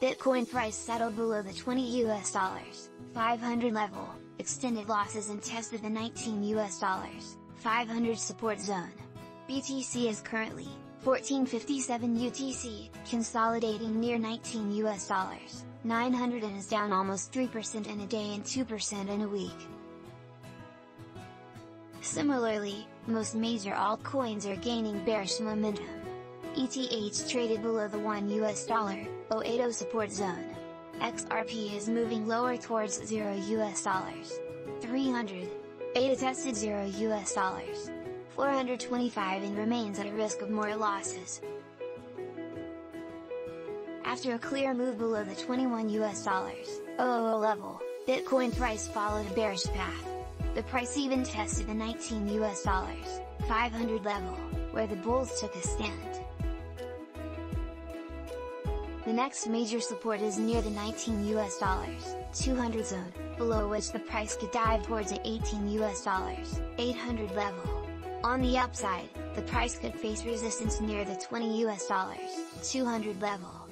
Bitcoin price settled below the 20 US dollars, 500 level, extended losses and tested the 19 US dollars, 500 support zone. BTC is currently, 1457 UTC, consolidating near 19 US dollars, 900 and is down almost 3% in a day and 2% in a week. Similarly, most major altcoins are gaining bearish momentum. ETH traded below the 1 US dollar, 080 support zone. XRP is moving lower towards 0 US dollars. 300. ADA tested 0 US dollars. 425 and remains at a risk of more losses. After a clear move below the 21 US dollars, 000 level, Bitcoin price followed a bearish path. The price even tested the 19 US dollars, 500 level, where the bulls took a stand. The next major support is near the 19 US dollars, 200 zone, below which the price could dive towards the 18 US dollars, 800 level. On the upside, the price could face resistance near the 20 US dollars, 200 level.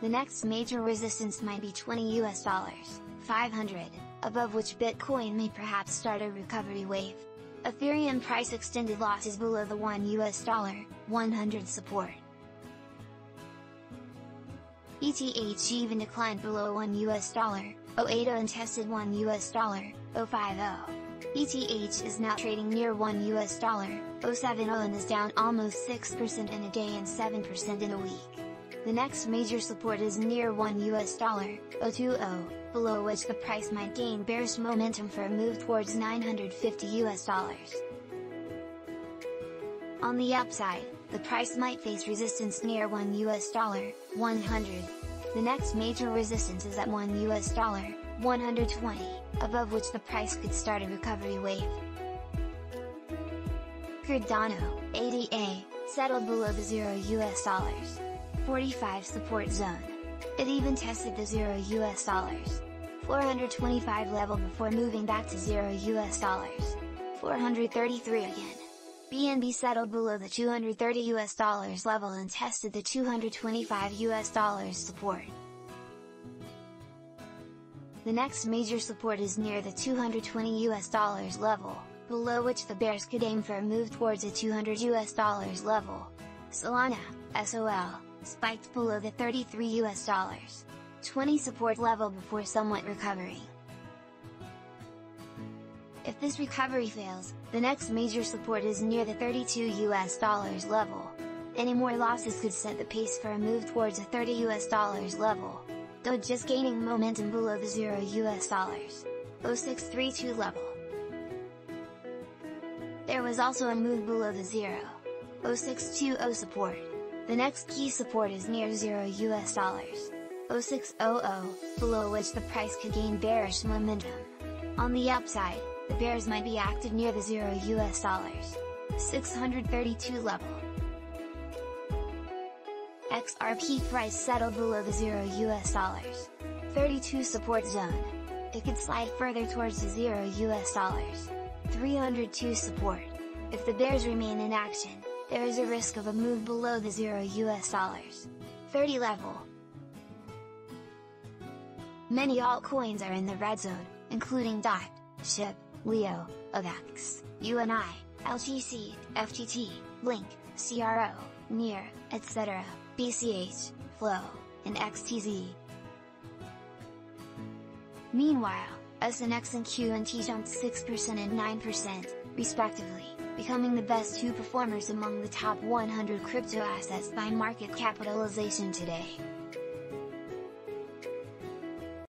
The next major resistance might be 20 US dollars, 500, above which Bitcoin may perhaps start a recovery wave. Ethereum price extended losses below the 1 US dollar, 100 support. ETH even declined below 1 US dollar, 080 and tested 1 US dollar, 050. ETH is now trading near 1 US dollar, 070 and is down almost 6% in a day and 7% in a week. The next major support is near 1 US dollar, 020, below which the price might gain bearish momentum for a move towards 950 US dollars. On the upside, the price might face resistance near 1 US dollar, 100. The next major resistance is at 1 US dollar, 120 above which the price could start a recovery wave. Cardano, ADA, settled below the 0 US dollars. 45 support zone. It even tested the 0 US dollars. 425 level before moving back to 0 US dollars. 433 again. BNB settled below the 230 US dollars level and tested the 225 US dollars support. The next major support is near the 220 US dollars level, below which the bears could aim for a move towards a 200 US dollars level. Solana, SOL, spiked below the 33 US dollars. 20 support level before somewhat recovering. If this recovery fails, the next major support is near the 32 US dollars level. Any more losses could set the pace for a move towards a 30 US dollars level though just gaining momentum below the 0 US dollars. 0632 level. There was also a move below the 0. 0620 support. The next key support is near 0 US dollars. 0600, below which the price could gain bearish momentum. On the upside, the bears might be active near the 0 US dollars. 632 level. XRP price settled below the 0 US dollars. 32 support zone. It could slide further towards the 0 US dollars. 302 support. If the bears remain in action, there is a risk of a move below the 0 US dollars. 30 level. Many altcoins are in the red zone, including DOT, SHIB, Leo, AVAX, UNI, LTC, FTT, Link, CRO, NEAR, etc. BCH, Flow, and XTZ. Meanwhile, SNX and QNT jumped 6% and 9%, respectively, becoming the best two performers among the top 100 crypto assets by market capitalization today.